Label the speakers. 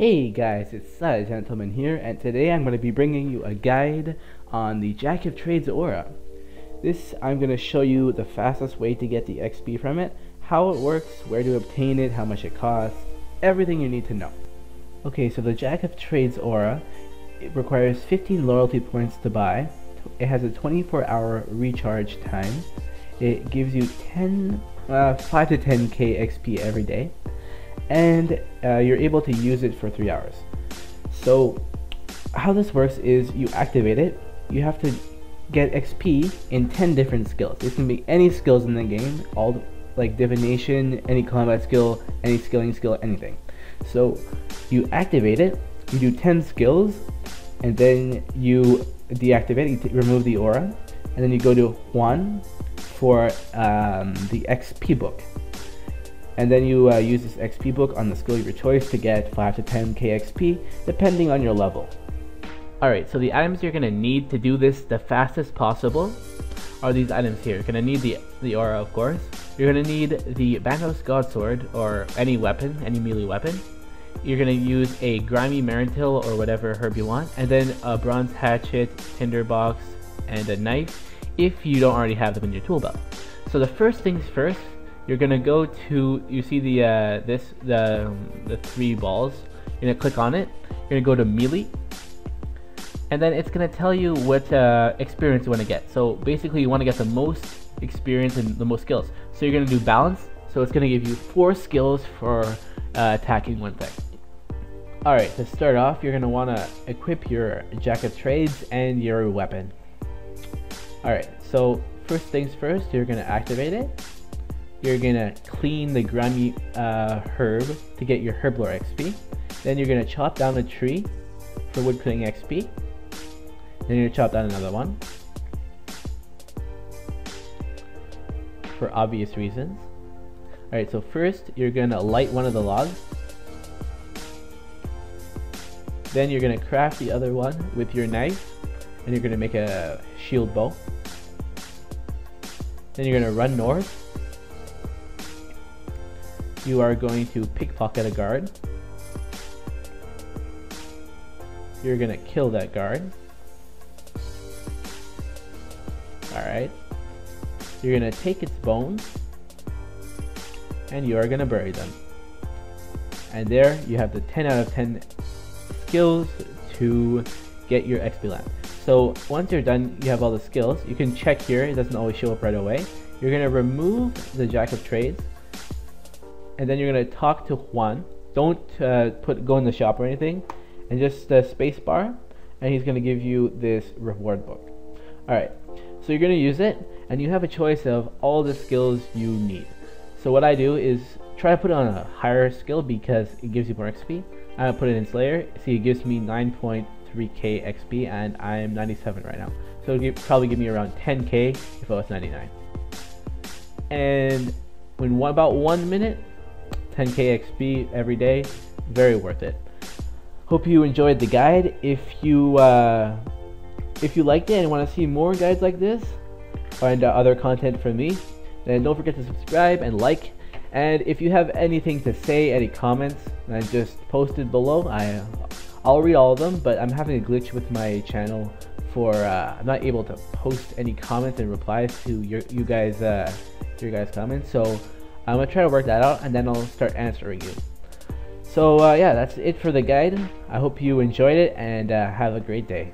Speaker 1: Hey guys, it's Sada Gentleman here, and today I'm going to be bringing you a guide on the Jack of Trades Aura. This, I'm going to show you the fastest way to get the XP from it, how it works, where to obtain it, how much it costs, everything you need to know. Okay, so the Jack of Trades Aura, it requires 15 loyalty points to buy, it has a 24 hour recharge time, it gives you 10, uh, 5 to 10k XP every day, and uh, you're able to use it for three hours. So how this works is you activate it, you have to get XP in 10 different skills. It can be any skills in the game, all like divination, any combat skill, any skilling skill, anything. So you activate it, you do 10 skills, and then you deactivate it, remove the aura, and then you go to Xuan for um, the XP book and then you uh, use this XP book on the skill of your choice to get 5 to 10k XP depending on your level. Alright, so the items you're going to need to do this the fastest possible are these items here. You're going to need the, the aura of course, you're going to need the Bandos God Sword or any weapon, any melee weapon, you're going to use a grimy Marrentill or whatever herb you want, and then a bronze hatchet, tinderbox, and a knife if you don't already have them in your tool belt. So the first things first, you're gonna go to you see the uh, this the um, the three balls. You're gonna click on it. You're gonna go to melee, and then it's gonna tell you what uh, experience you want to get. So basically, you want to get the most experience and the most skills. So you're gonna do balance. So it's gonna give you four skills for uh, attacking one thing. Alright, to start off, you're want to equip your Jack of Trades and your weapon. Alright, so first things first, you're to activate it you're gonna clean the grimy uh, herb to get your herblore XP. Then you're gonna chop down a tree for wood XP. Then you're gonna chop down another one. For obvious reasons. Alright, so first you're gonna light one of the logs. Then you're gonna craft the other one with your knife. And you're gonna make a shield bow. Then you're gonna run north you are going to pickpocket a guard. You're gonna kill that guard. Alright. You're gonna take its bones and you are gonna bury them. And there you have the 10 out of 10 skills to get your XP lamp. So once you're done, you have all the skills. You can check here, it doesn't always show up right away. You're gonna remove the Jack of Trades and then you're gonna talk to Xuan. Don't uh, put go in the shop or anything, and just uh, space bar, and he's gonna give you this reward book. All right, so you're gonna use it, and you have a choice of all the skills you need. So what I do is try to put it on a higher skill because it gives you more XP. I'm put it in Slayer. See, it gives me 9.3k XP, and I'm 97 right now. So it'll probably give me around 10k if I was 99. And in one, about one minute, 10k XP every day. Very worth it. Hope you enjoyed the guide. If you uh, if you liked it and want to see more guides like this, find uh, other content from me, then don't forget to subscribe and like. And if you have anything to say, any comments, then just post it below. I I'll read all of them, but I'm having a glitch with my channel for uh, I'm not able to post any comments and replies to your you guys uh, your guys comments. So I'm gonna try to work that out and then I'll start answering you. So uh, yeah, that's it for the guide. I hope you enjoyed it and uh, have a great day.